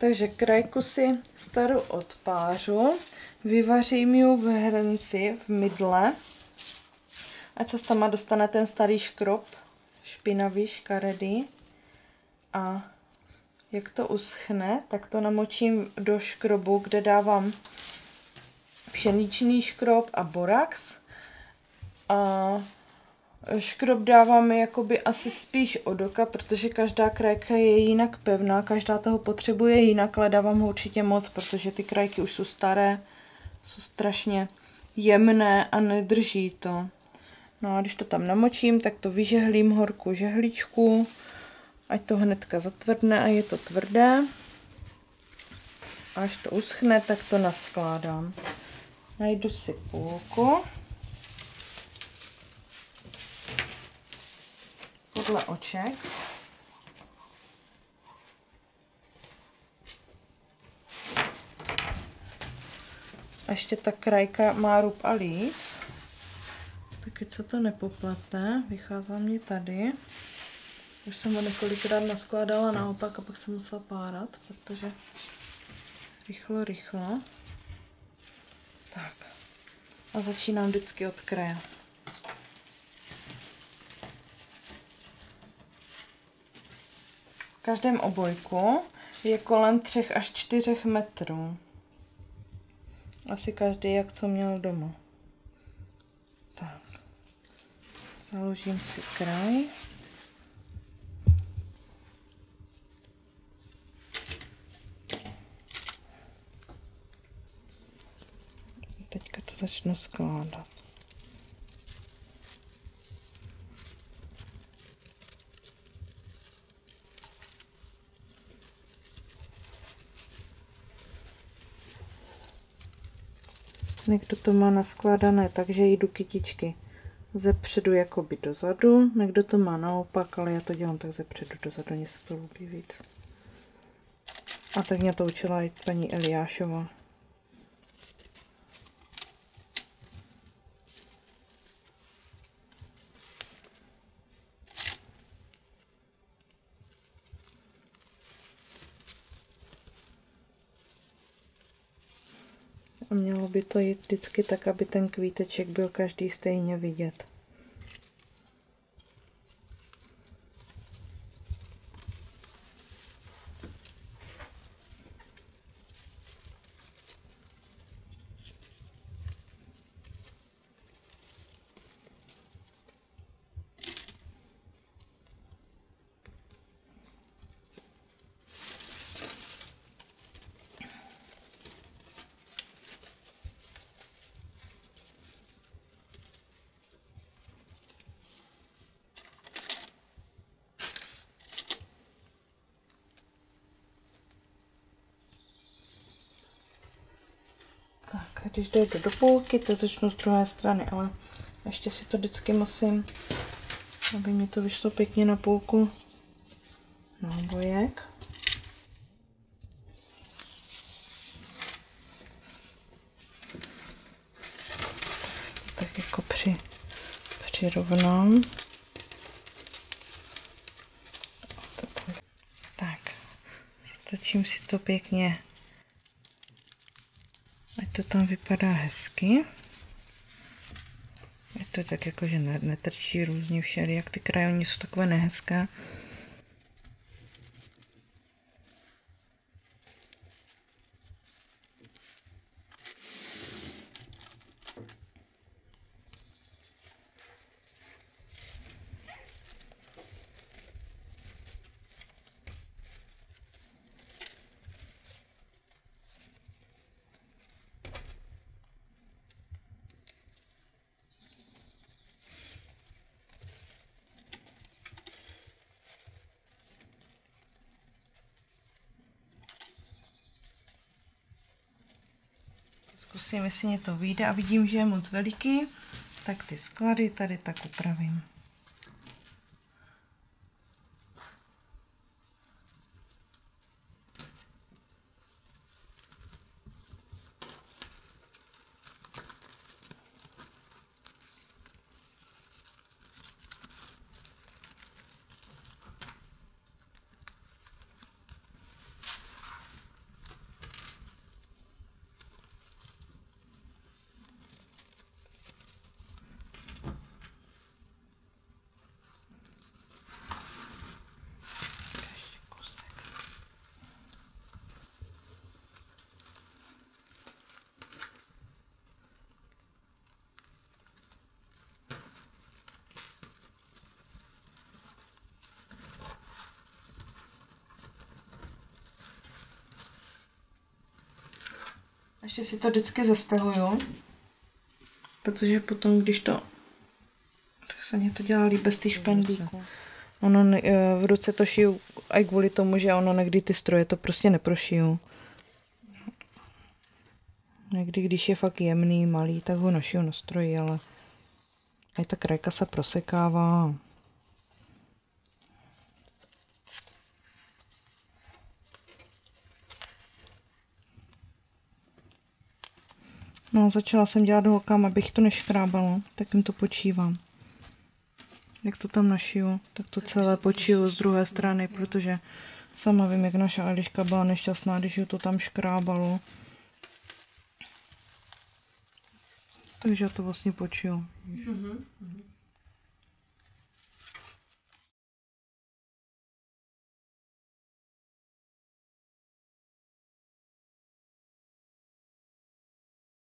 Takže krajku si starou odpářu, vyvařím ji v hrnci, v mydle, ať se tam dostane ten starý škrob, špinavý, škaredý. A jak to uschne, tak to namočím do škrobu, kde dávám pšeničný škrob a borax. A škrob dáváme jakoby asi spíš od oka, protože každá krajka je jinak pevná, každá toho potřebuje jinak, ale dávám ho určitě moc, protože ty krajky už jsou staré, jsou strašně jemné a nedrží to. No a když to tam namočím, tak to vyžehlím horkou žehličku, ať to hnedka zatvrdne a je to tvrdé. A až to uschne, tak to naskládám. Najdu si půlku. Podle oček. A ještě ta krajka má rub a líc. Tak se to nepoplete, vychází mě tady. Už jsem ho několikrát naskládala naopak a pak jsem musela párat, protože rychlo, rychlo. Tak. A začínám vždycky od kraje. V každém obojku je kolem 3 až 4 metrů. Asi každý, jak co měl doma. Tak. Založím si kraj. Teďka to začnu skládat. Někdo to má naskládané takže jdu kytičky ze předu jakoby dozadu, někdo to má naopak, ale já to dělám tak ze předu dozadu, mě se to líbí víc. A tak mě to učila i paní Eliášova. A mělo by to jít vždycky tak, aby ten kvíteček byl každý stejně vidět. Když dojde do půlky, tak začnu z druhé strany, ale ještě si to vždycky musím, aby mi to vyšlo pěkně na půlku na obojek. Tak jako při, přirovnám. Tak, stočím si to pěkně to tam vypadá hezky. Je to tak jako, že netrčí různě všeli, jak ty krajony jsou takové nehezké. Zkusím, jestli mě to vyjde a vidím, že je moc veliký, tak ty sklady tady tak upravím. Ještě si to vždycky zastavuju, protože potom, když to... Tak se mě to dělá líp bez těch špendlíků. Ono ne, eh, v ruce to šiju i kvůli tomu, že ono někdy ty stroje to prostě neprošiju. Někdy, když je fakt jemný, malý, tak ho našiju na stroji, ale i ta krajka se prosekává. No, začala jsem dělat holkám, abych to neškrábalo, tak jim to počívám. Jak to tam našiju, tak to celé počiju z druhé strany, protože sama vím, jak naša Eliška byla nešťastná, když ju to tam škrábalo. Takže já to vlastně počiju. Mm-hmm.